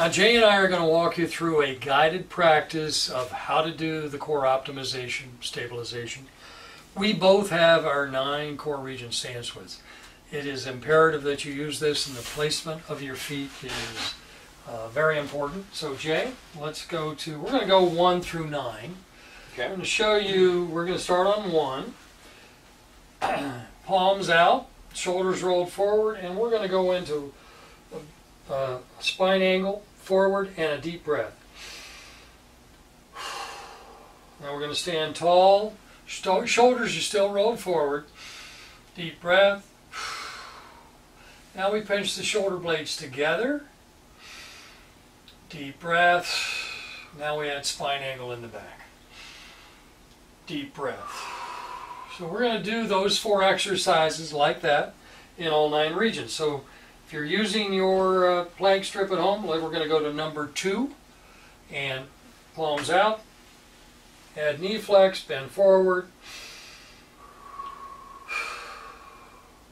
Now Jai and I are going to walk you through a guided practice of how to do the core optimization stabilization. We both have our nine core region stance widths. It is imperative that you use this and the placement of your feet. is uh, very important. So Jai, let's go to, we're going to go one through nine. Okay. I'm going to show you, we're going to start on one. Palms out, shoulders rolled forward, and we're going to go into a, a spine angle, forward, and a deep breath. Now we're going to stand tall, shoulders are still rolled forward, deep breath. Now we pinch the shoulder blades together, deep breath. Now we add spine angle in the back. Deep breath. So we're going to do those four exercises like that in all nine regions. So if you're using your uh, plank strip at home, we're going to go to number two and palms out. Add knee flex, bend forward.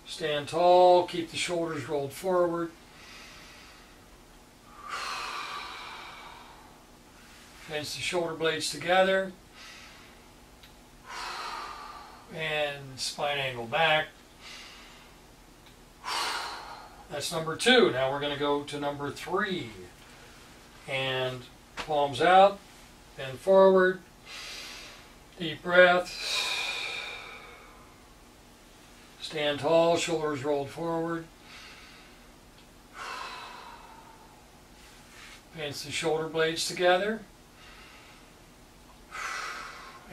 Stand tall, keep the shoulders rolled forward. Pinch the shoulder blades together. And spine angle back. That's number two. Now we're going to go to number three. And palms out, bend forward, deep breath. Stand tall, shoulders rolled forward. Pinch the shoulder blades together.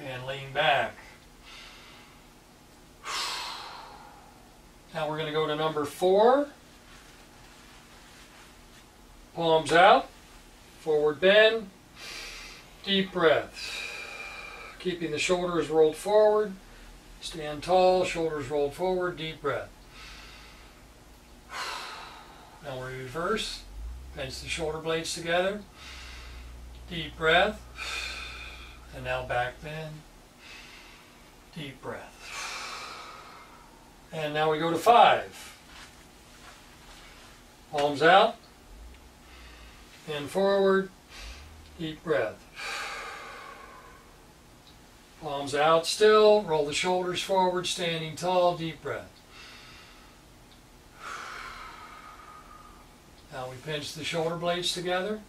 And lean back. Now we're going to go to number four. Palms out, forward bend, deep breath. Keeping the shoulders rolled forward. Stand tall, shoulders rolled forward, deep breath. Now we reverse. Pinch the shoulder blades together. Deep breath. And now back bend. Deep breath. And now we go to five. Palms out. And forward. Deep breath. Palms out still. Roll the shoulders forward, standing tall. Deep breath. Now we pinch the shoulder blades together.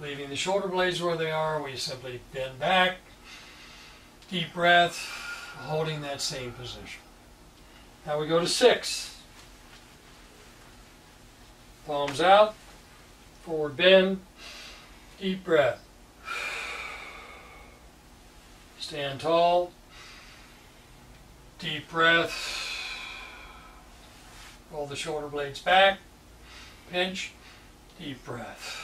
Leaving the shoulder blades where they are, we simply bend back. Deep breath, holding that same position. Now we go to six. Palms out, forward bend, deep breath. Stand tall, deep breath. Roll the shoulder blades back, pinch, deep breath.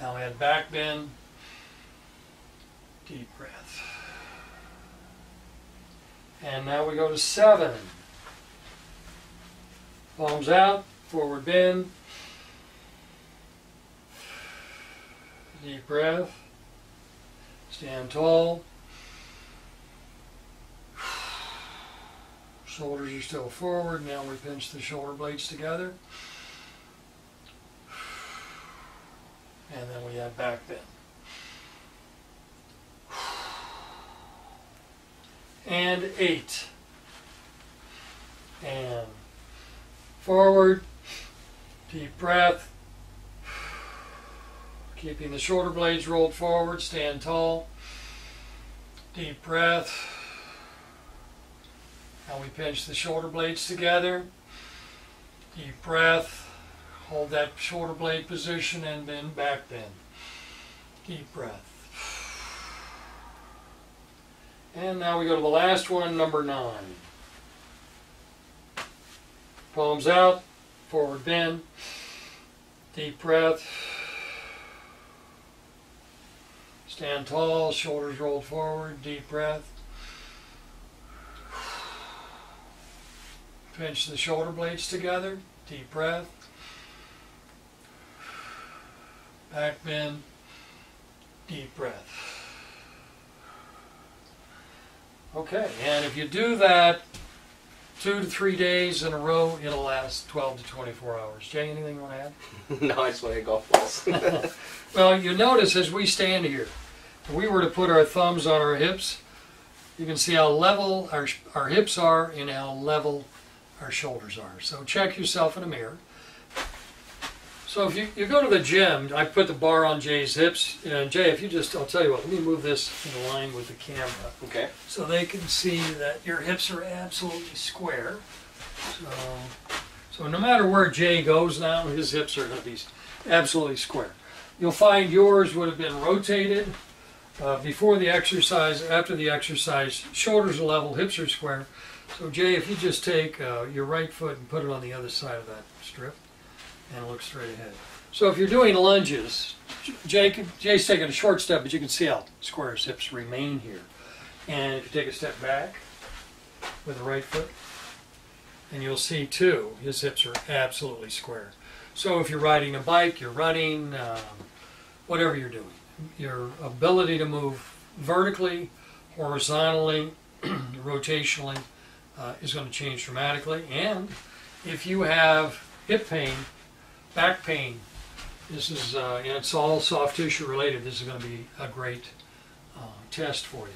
Now add back bend, deep breath. And now we go to seven. Palms out, forward bend, deep breath. Stand tall. Shoulders are still forward. Now we pinch the shoulder blades together. And then we add back bend. And eight. And forward. Deep breath. Keeping the shoulder blades rolled forward. Stand tall. Deep breath. Now we pinch the shoulder blades together. Deep breath. Hold that shoulder blade position and then back bend. Deep breath. And now we go to the last one, number nine. Palms out, forward bend, deep breath. Stand tall, shoulders rolled forward, deep breath. Pinch the shoulder blades together, deep breath. Back bend, deep breath. Okay, and if you do that two to three days in a row, it'll last 12 to 24 hours. Jai, anything you want to add? no, I just want to golf balls. Well, you notice as we stand here, if we were to put our thumbs on our hips, you can see how level our, our hips are and how level our shoulders are. So check yourself in a mirror. So if you, you go to the gym, I put the bar on Jai's hips. And Jai, if you just, I'll tell you what, let me move this in line with the camera okay. so they can see that your hips are absolutely square. So, so no matter where Jai goes now, his hips are going to be absolutely square. You'll find yours would have been rotated uh, before the exercise, after the exercise. Shoulders are level, hips are square. So Jai, if you just take uh, your right foot and put it on the other side of that strip and look straight ahead. So if you're doing lunges, can- Jai's taking a short step, but you can see how square his hips remain here. And if you take a step back with the right foot, and you'll see too, his hips are absolutely square. So if you're riding a bike, you're running, um, whatever you're doing, your ability to move vertically, horizontally, rotationally uh, is going to change dramatically. And if you have hip pain, back pain, this is, uh, and it's all soft tissue related, this is going to be a great uh, test for you.